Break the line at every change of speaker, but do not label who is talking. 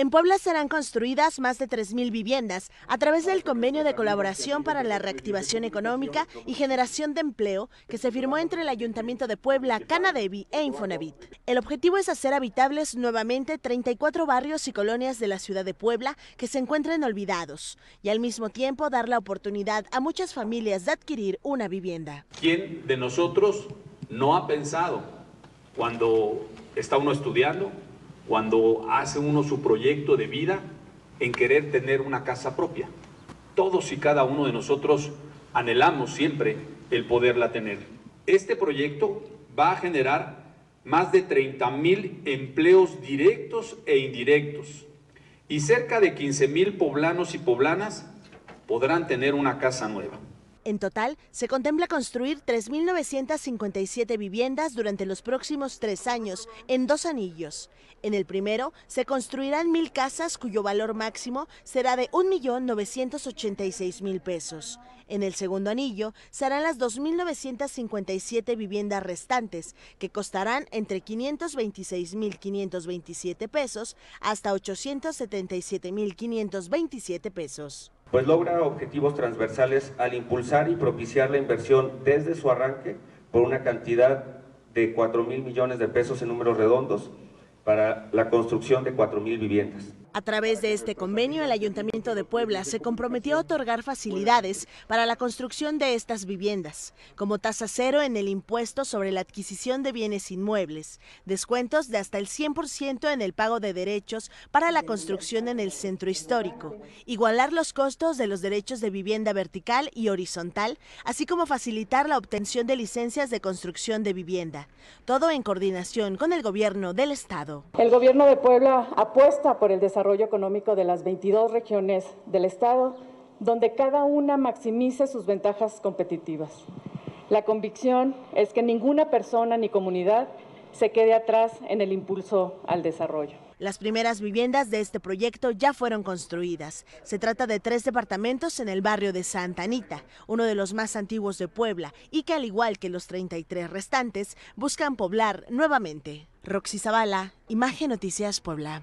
En Puebla serán construidas más de 3.000 viviendas a través del convenio de colaboración para la reactivación económica y generación de empleo que se firmó entre el Ayuntamiento de Puebla, Canadevi e Infonavit. El objetivo es hacer habitables nuevamente 34 barrios y colonias de la ciudad de Puebla que se encuentren olvidados y al mismo tiempo dar la oportunidad a muchas familias de adquirir una vivienda.
¿Quién de nosotros no ha pensado cuando está uno estudiando? Cuando hace uno su proyecto de vida en querer tener una casa propia. Todos y cada uno de nosotros anhelamos siempre el poderla tener. Este proyecto va a generar más de 30 mil empleos directos e indirectos y cerca de 15 mil poblanos y poblanas podrán tener una casa nueva.
En total, se contempla construir 3.957 viviendas durante los próximos tres años, en dos anillos. En el primero, se construirán mil casas cuyo valor máximo será de 1.986.000 pesos. En el segundo anillo, serán las 2.957 viviendas restantes, que costarán entre 526.527 pesos hasta 877.527 pesos
pues logra objetivos transversales al impulsar y propiciar la inversión desde su arranque por una cantidad de 4 mil millones de pesos en números redondos para la construcción de 4 mil viviendas.
A través de este convenio, el Ayuntamiento de Puebla se comprometió a otorgar facilidades para la construcción de estas viviendas, como tasa cero en el impuesto sobre la adquisición de bienes inmuebles, descuentos de hasta el 100% en el pago de derechos para la construcción en el centro histórico, igualar los costos de los derechos de vivienda vertical y horizontal, así como facilitar la obtención de licencias de construcción de vivienda, todo en coordinación con el gobierno del Estado.
El gobierno de Puebla apuesta por el desarrollo desarrollo económico de las 22 regiones del Estado, donde cada una maximice sus ventajas competitivas. La convicción es que ninguna persona ni comunidad se quede atrás en el impulso al desarrollo.
Las primeras viviendas de este proyecto ya fueron construidas. Se trata de tres departamentos en el barrio de Santa Anita, uno de los más antiguos de Puebla, y que al igual que los 33 restantes, buscan poblar nuevamente. Roxy Zavala, Imagen Noticias Puebla.